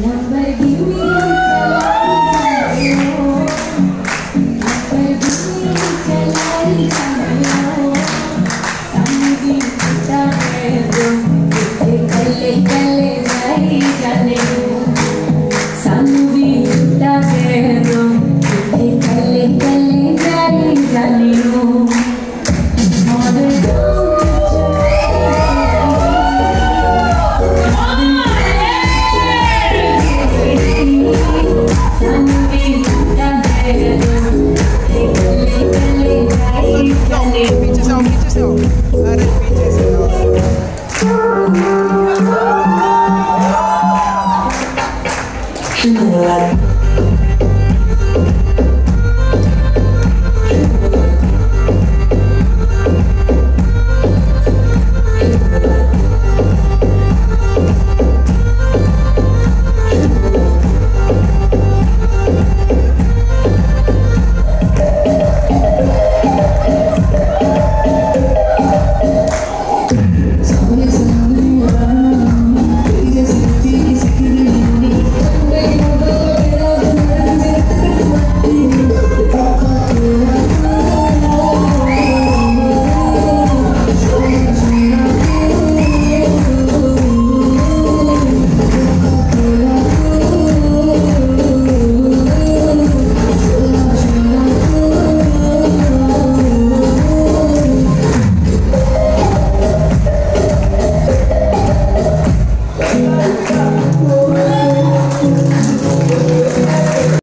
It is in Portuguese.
Number give me Arete não, não. Não.